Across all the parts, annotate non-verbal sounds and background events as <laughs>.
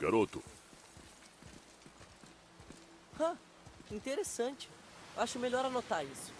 Garoto, Hã, interessante. Acho melhor anotar isso.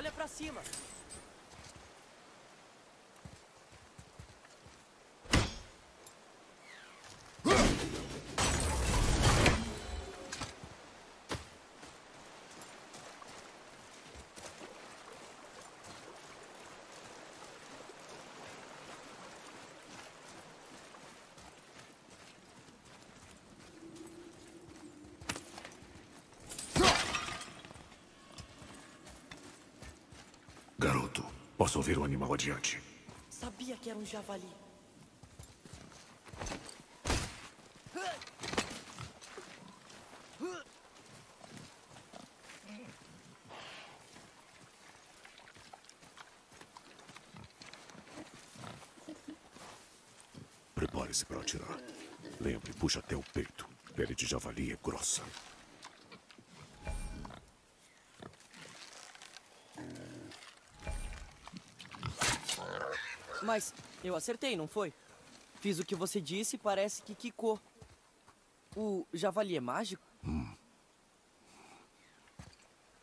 Olha pra cima. Garoto, posso ouvir o animal adiante. Sabia que era um javali. Prepare-se para atirar. Lembre, puxa até o peito. Pele de javali é grossa. Mas eu acertei, não foi? Fiz o que você disse e parece que quicou. O javali é mágico?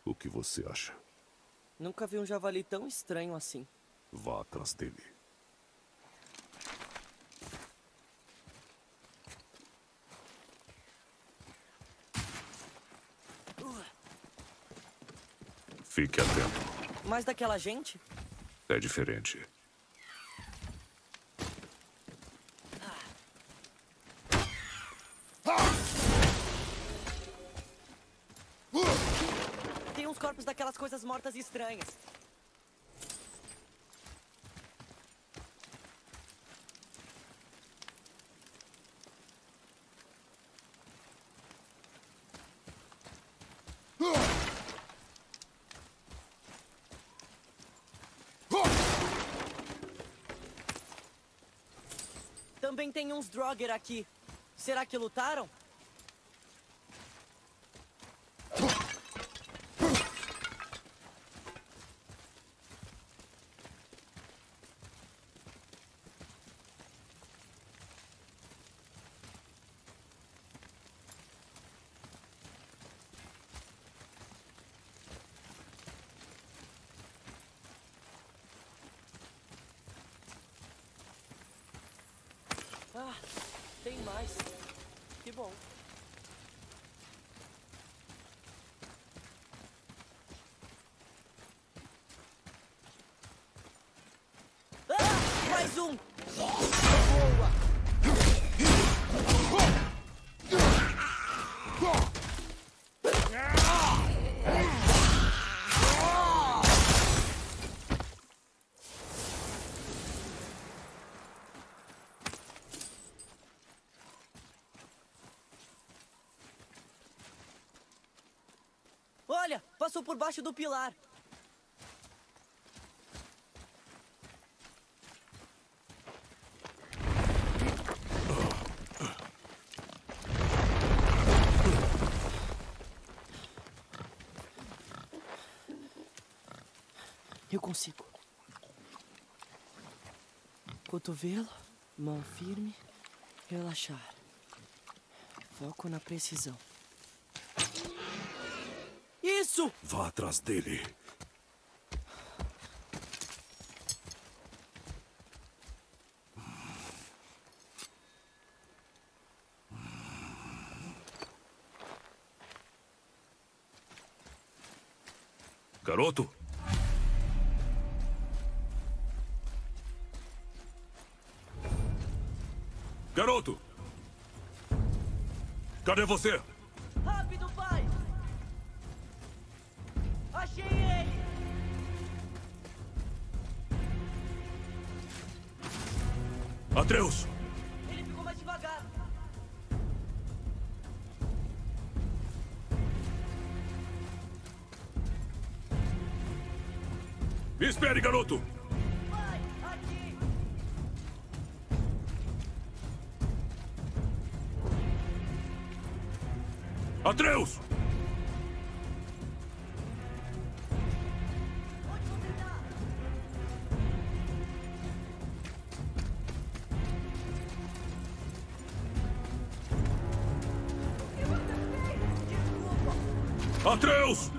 O que você acha? Nunca vi um javali tão estranho assim. Vá atrás dele. Fique atento. Mas daquela gente? É diferente. Corpos daquelas coisas mortas estranhas. Também tem uns Drogger aqui. Será que lutaram? Ah, tem mais. Que bom. Ah, mais um! Boa! Olha, passou por baixo do pilar. Eu consigo. Cotovelo, mão firme, relaxar. Foco na precisão. Isso! Vá atrás dele. Garoto! Garoto! Cadê você? Rápido, pai! Achei ele! Atreus! Ele ficou mais devagar. Me espere, garoto! Atreus!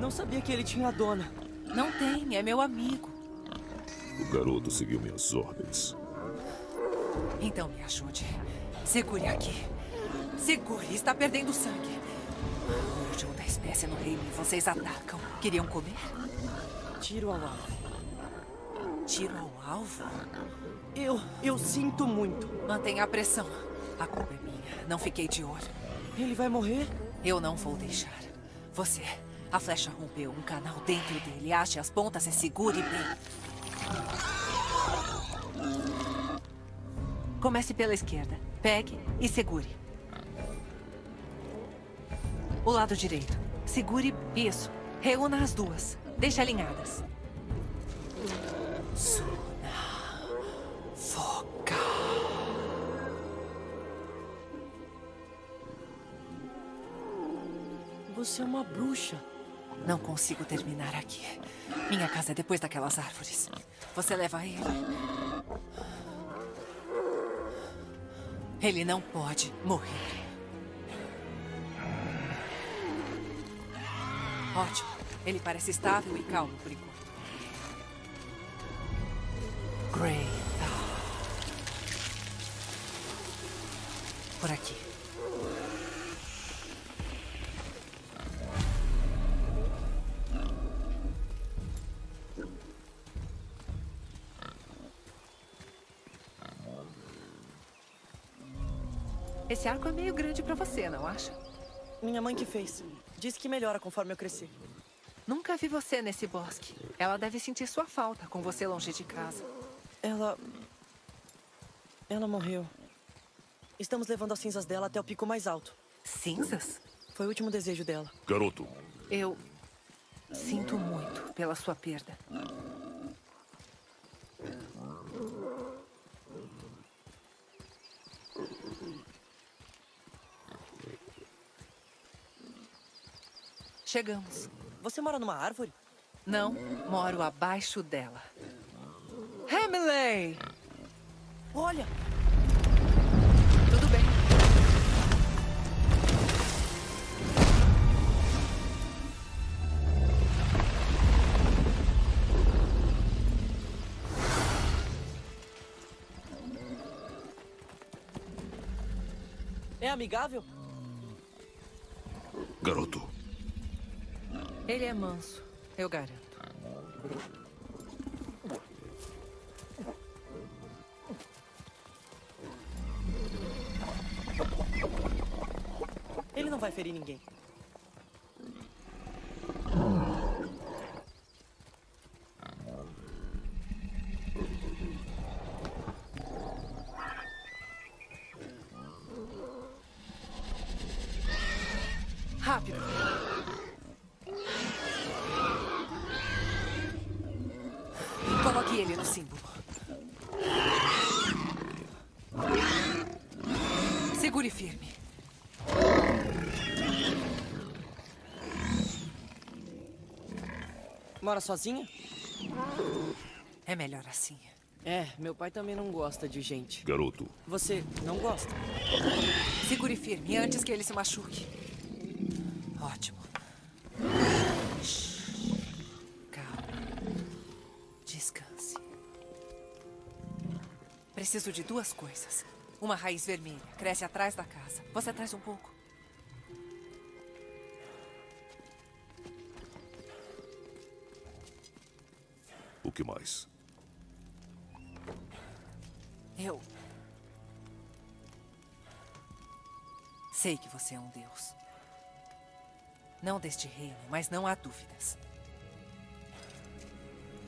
Não sabia que ele tinha dona. Não tem, é meu amigo. O garoto seguiu minhas ordens. Então me ajude. Segure aqui. Segure, está perdendo sangue. O último da espécie no reino e vocês atacam. Queriam comer? Tiro ao alvo. Tiro ao alvo? Eu, eu sinto muito. Mantenha a pressão. A culpa é minha. Não fiquei de olho. Ele vai morrer? Eu não vou deixar. Você. A flecha rompeu um canal dentro dele. Ache as pontas e segure bem. Comece pela esquerda. Pegue e segure. O lado direito. Segure isso. Reúna as duas. Deixe alinhadas. Suna. Foca. Você é uma bruxa. Não consigo terminar aqui. Minha casa é depois daquelas árvores. Você leva ele. Ele não pode morrer. Ótimo. Ele parece estável e calmo por enquanto. Great. Por aqui. Esse arco é meio grande pra você, não acha? Minha mãe que fez. Disse que melhora conforme eu crescer. Nunca vi você nesse bosque. Ela deve sentir sua falta com você longe de casa. Ela. Ela morreu. Estamos levando as cinzas dela até o pico mais alto. Cinzas? Foi o último desejo dela. Garoto, Eu sinto muito pela sua perda. Chegamos. Você mora numa árvore? Não, moro abaixo dela. Hamley! Olha! Tudo bem. É amigável? garoto. Ele é manso, eu garanto. Ferir ninguém. Rápido. Coloque ele no símbolo. Segure firme. Mora sozinha? É melhor assim. É, meu pai também não gosta de gente. Garoto, Você não gosta? Segure firme antes que ele se machuque. Ótimo. Shhh. Calma. Descanse. Preciso de duas coisas. Uma raiz vermelha cresce atrás da casa. Você traz um pouco. Que mais? Eu. Sei que você é um deus. Não deste reino, mas não há dúvidas.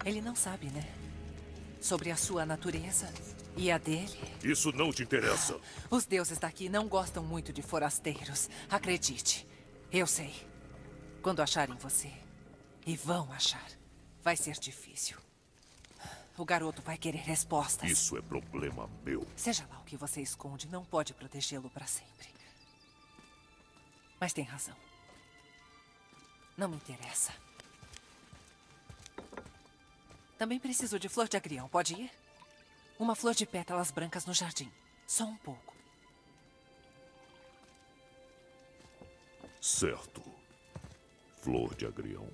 Ele não sabe, né? Sobre a sua natureza e a dele. Isso não te interessa. Os deuses daqui não gostam muito de forasteiros. Acredite. Eu sei. Quando acharem você, e vão achar, vai ser difícil. O garoto vai querer respostas. Isso é problema meu. Seja lá o que você esconde, não pode protegê-lo para sempre. Mas tem razão. Não me interessa. Também preciso de flor de agrião, pode ir? Uma flor de pétalas brancas no jardim. Só um pouco. Certo. Flor de agrião.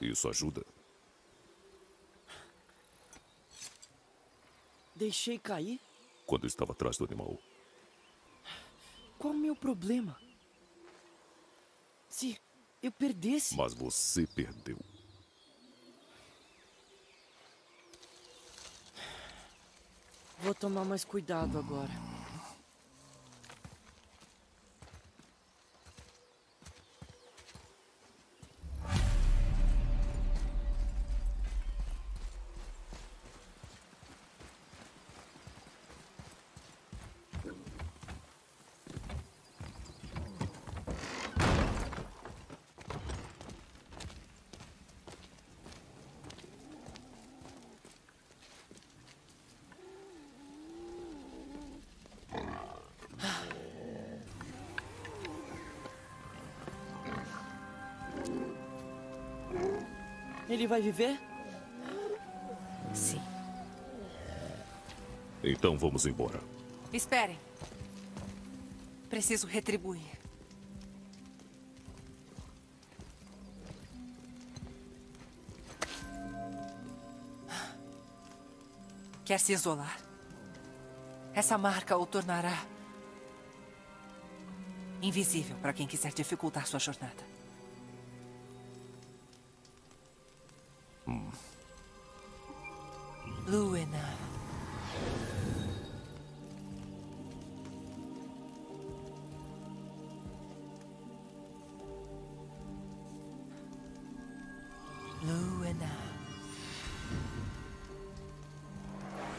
Isso ajuda. Deixei cair? Quando estava atrás do animal. Qual o meu problema? Se eu perdesse. Mas você perdeu. Vou tomar mais cuidado agora. Ele vai viver? Sim. Então vamos embora. Esperem. Preciso retribuir. Quer se isolar? Essa marca o tornará invisível para quem quiser dificultar sua jornada.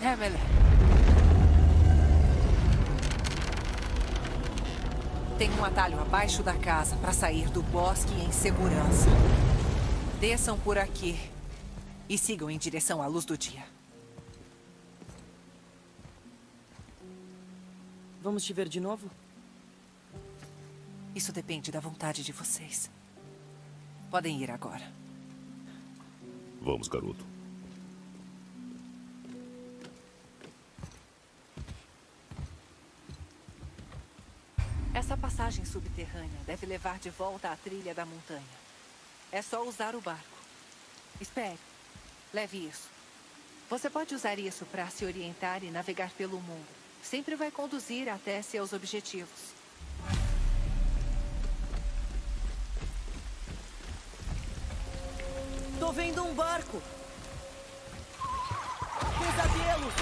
Emily. Tem um atalho abaixo da casa para sair do bosque em segurança. Desçam por aqui e sigam em direção à luz do dia. Vamos te ver de novo? Isso depende da vontade de vocês. Podem ir agora. Vamos, garoto. Essa passagem subterrânea deve levar de volta à trilha da montanha. É só usar o barco. Espere. Leve isso. Você pode usar isso para se orientar e navegar pelo mundo. sempre vai conduzir até seus objetivos. Tô vendo um barco. Pesadelos.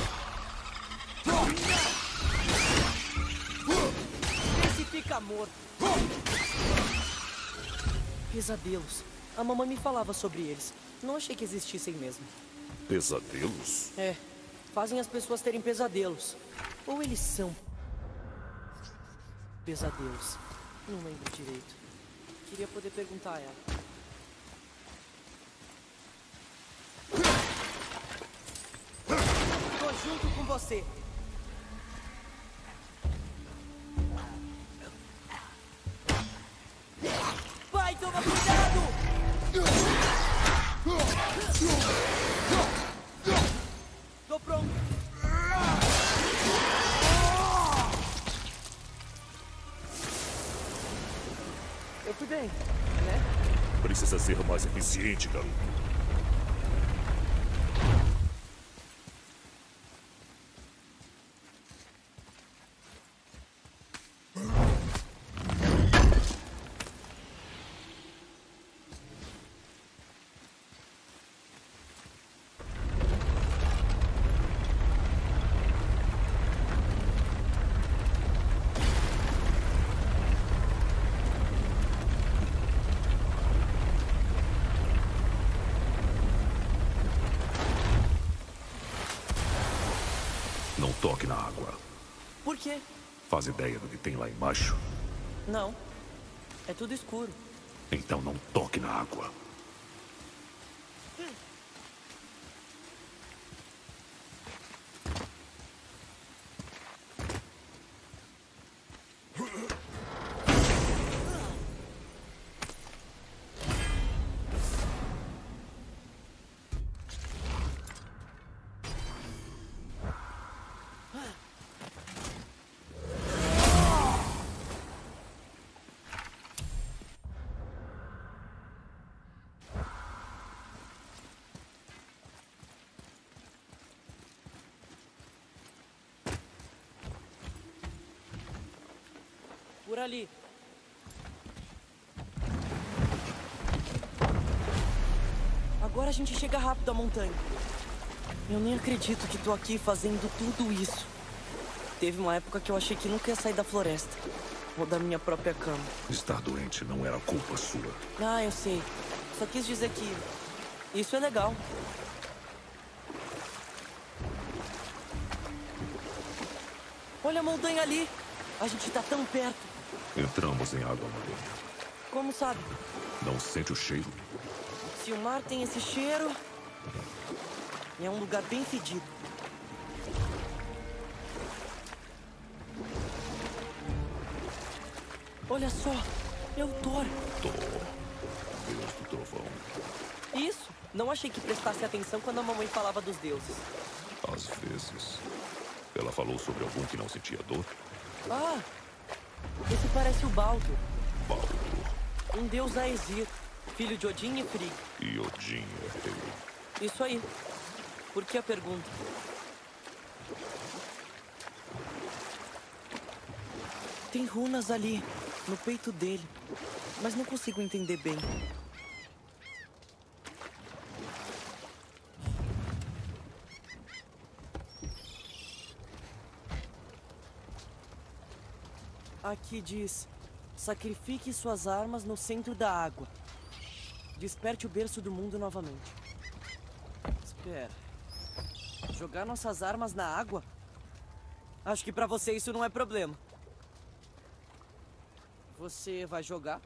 Esse fica morto. Pesadelos. A mamãe me falava sobre eles. Não achei que existissem mesmo. Pesadelos? É, fazem as pessoas terem pesadelos. Ou eles são pesadelos. Não lembro direito. Queria poder perguntar a ela. Junto com você. Vai, toma cuidado! Tô pronto. Eu fui bem, né? Precisa ser mais eficiente, garoto. Não toque na água. Por quê? Faz ideia do que tem lá embaixo? Não. É tudo escuro. Então não toque na água. Por ali. Agora a gente chega rápido à montanha. Eu nem acredito que tô aqui fazendo tudo isso. Teve uma época que eu achei que nunca ia sair da floresta. Ou da minha própria cama. Estar doente não era culpa sua. Ah, eu sei. Só quis dizer que isso é legal. Olha a montanha ali. A gente tá tão perto. Entramos em água marinha. Como sabe? Não sente o cheiro? Se o mar tem esse cheiro. É um lugar bem fedido. Olha só, é o Thor. Thor. Deus do trovão. Isso. Não achei que prestasse atenção quando a mamãe falava dos deuses. Às vezes. Ela falou sobre algum que não sentia dor? Ah, esse parece o Baldur, Baldur. um deus Aesir, filho de Odin e Frigg. E Odin é rei. Isso aí. Por que a pergunta? Tem runas ali, no peito dele. Mas não consigo entender bem. Aqui diz: sacrifique suas armas no centro da água. Desperte o berço do mundo novamente. Espera. Jogar nossas armas na água? Acho que pra você isso não é problema. Você vai jogar?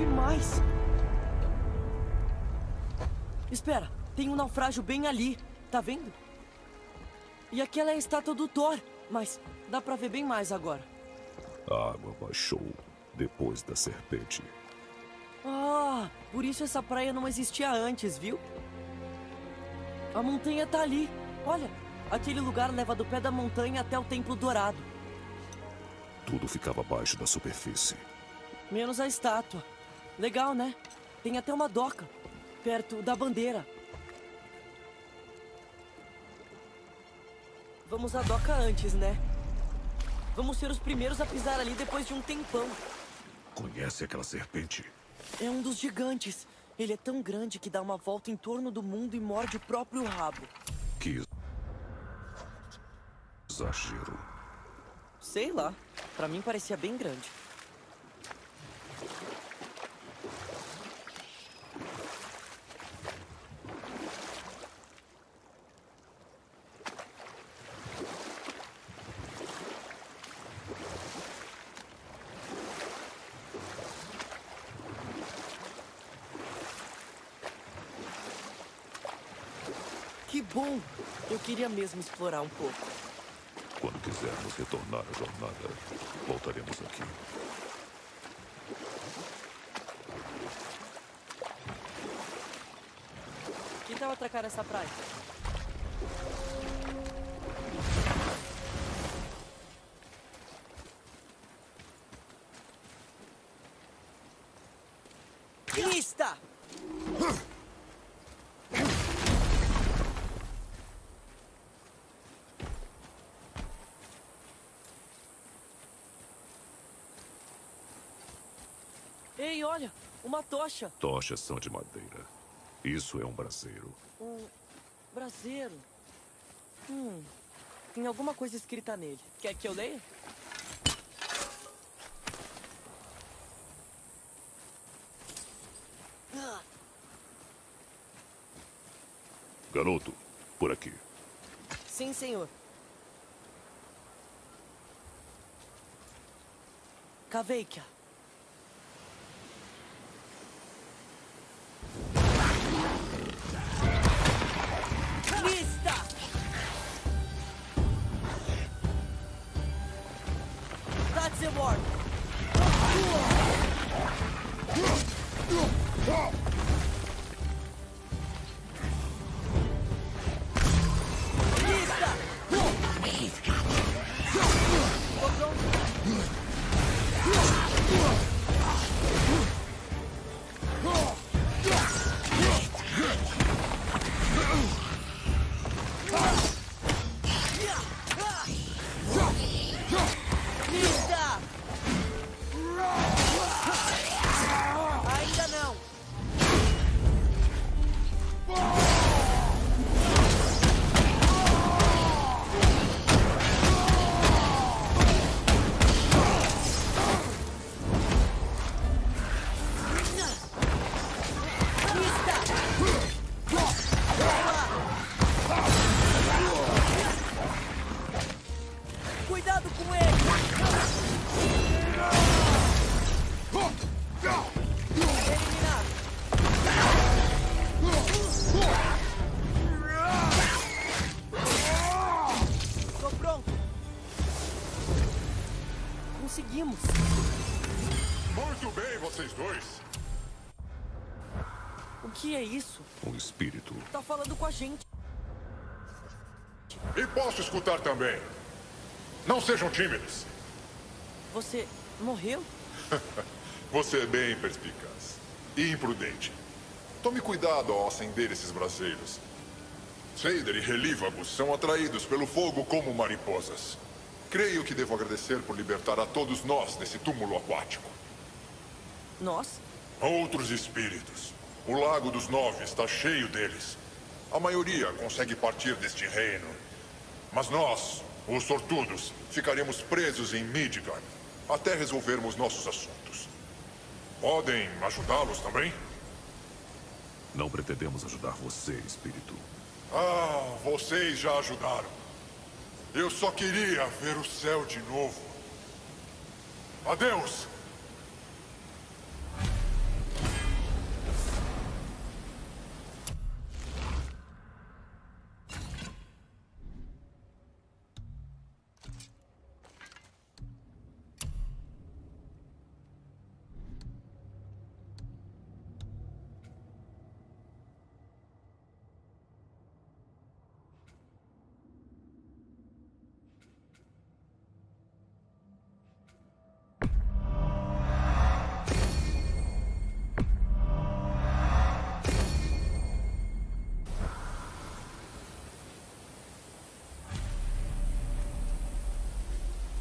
demais! Espera, tem um naufrágio bem ali. Tá vendo? E aquela é a estátua do Thor, mas dá pra ver bem mais agora. A água baixou depois da serpente. Ah, por isso essa praia não existia antes, viu? A montanha tá ali. Olha, aquele lugar leva do pé da montanha até o Templo Dourado. Tudo ficava abaixo da superfície. Menos a estátua. Legal, né? Tem até uma doca, perto da bandeira. Vamos à doca antes, né? Vamos ser os primeiros a pisar ali depois de um tempão. Conhece aquela serpente? É um dos gigantes. Ele é tão grande que dá uma volta em torno do mundo e morde o próprio rabo. Que exagero. Sei lá. Pra mim parecia bem grande. Que bom! Eu queria mesmo explorar um pouco. Quando quisermos retornar à jornada, voltaremos aqui. Que tal atracar essa praia? Ei, olha! Uma tocha! Tochas são de madeira. Isso é um braseiro. Um braseiro. Hum. Tem alguma coisa escrita nele. Quer que eu leia? Garoto, por aqui. Sim, senhor. Kaveikia. Tá falando com a gente. E posso escutar também. Não sejam tímidos. Você morreu? <laughs> Você é bem perspicaz e imprudente. Tome cuidado ao acender esses braseiros. Seider e relívagos são atraídos pelo fogo como mariposas. Creio que devo agradecer por libertar a todos nós desse túmulo aquático. Nós? Outros espíritos. O Lago dos Nove está cheio deles. A maioria consegue partir deste reino. Mas nós, os sortudos, ficaremos presos em Midgard até resolvermos nossos assuntos. Podem ajudá-los também? Não pretendemos ajudar você, espírito. Ah, vocês já ajudaram. Eu só queria ver o céu de novo. Adeus!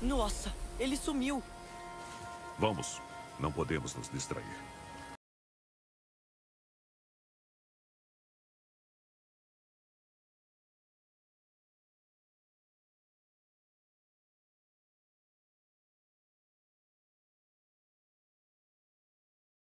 Nossa, ele sumiu. Vamos. Não podemos nos distrair.